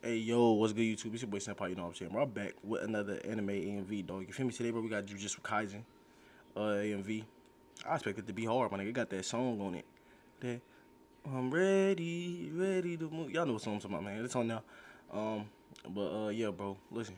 Hey yo, what's good YouTube? It's your boy Senpai, you know what I'm saying? I'm back with another anime AMV, dog. You feel me? Today, bro, we got Jujutsu Kaisen uh, AMV. I expect it to be hard, my nigga. It got that song on it. That I'm ready, ready to move. Y'all know what song I'm talking about, man. It's on now. Um, but uh, yeah, bro, listen.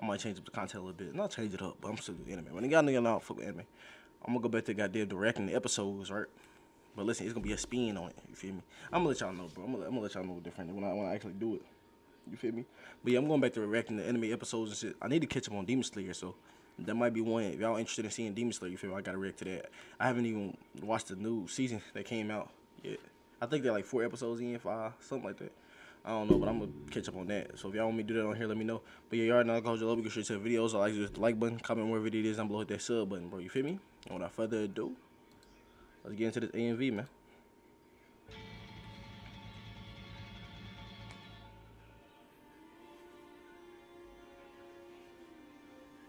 I might change up the content a little bit. Not change it up, but I'm still doing anime. When y'all know y'all fuck with anime. I'm gonna go back to goddamn directing the episodes, right? But listen, it's gonna be a spin on it. You feel me? I'm gonna let y'all know, bro. I'm gonna, I'm gonna let y'all know different when I when I actually do it. You feel me? But yeah, I'm going back to reacting the anime episodes and shit. I need to catch up on Demon Slayer, so that might be one. If y'all interested in seeing Demon Slayer, you feel me? I gotta react to that. I haven't even watched the new season that came out yet. I think they're like four episodes in, five, something like that. I don't know, but I'm gonna catch up on that. So if y'all want me to do that on here, let me know. But yeah, y'all know I you love. We can straight to the videos. I like the like button, comment more videos down below, hit that sub button, bro. You feel me? And without further ado, let's get into this AMV, man.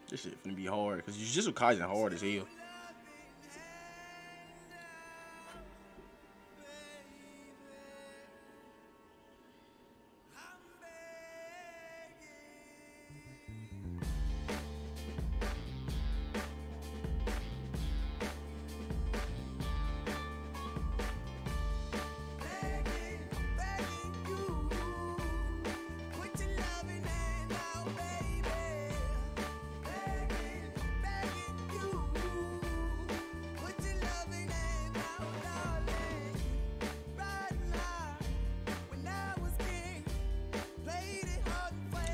This shit finna be hard, cause Jujutsu Kaisen hard as hell.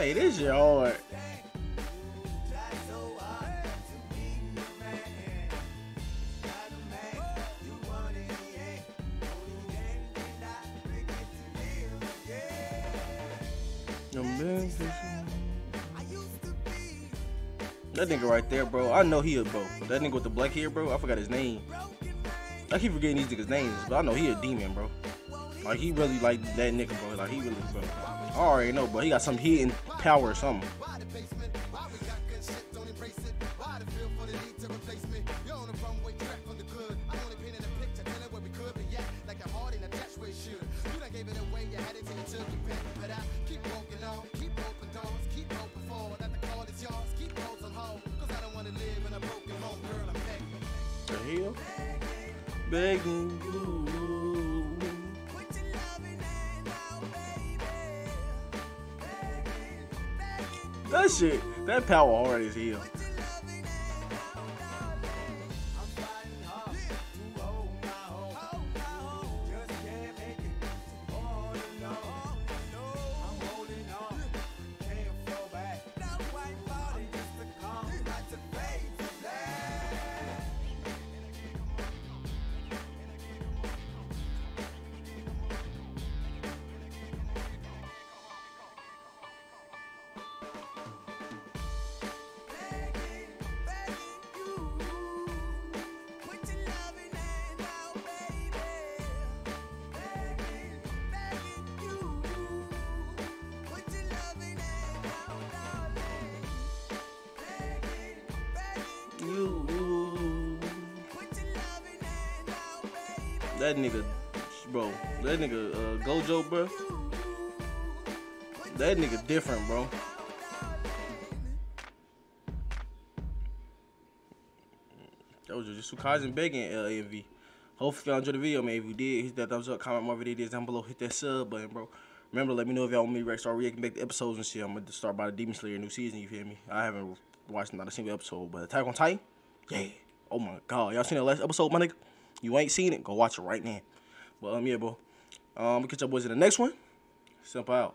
Hey, this shit hard. That nigga right there, bro. I know he a bro. That nigga with the black hair, bro. I forgot his name. I keep forgetting these niggas' names, but I know he a demon, bro. Like he really like that nigga, bro. Like he really, bro. I already know, but he got some hidden power or something. Begging you. That shit, that power already is hell. That nigga, bro. That nigga, uh, Gojo, bro. That nigga different, bro. That was Jujutsu Kaisen begging LAV. Hopefully y'all enjoyed the video, man. If you did, hit that thumbs up, comment more videos down below, hit that sub button, bro. Remember, let me know if y'all want me to start reacting back to episodes and shit. I'm gonna start by the Demon Slayer new season, you feel me? I haven't watched not a single episode, but Attack on Titan, yeah. Oh my god, y'all seen that last episode, my nigga? You ain't seen it? Go watch it right now. But um, yeah, bro. Um, catch up boys in the next one. Senpai out.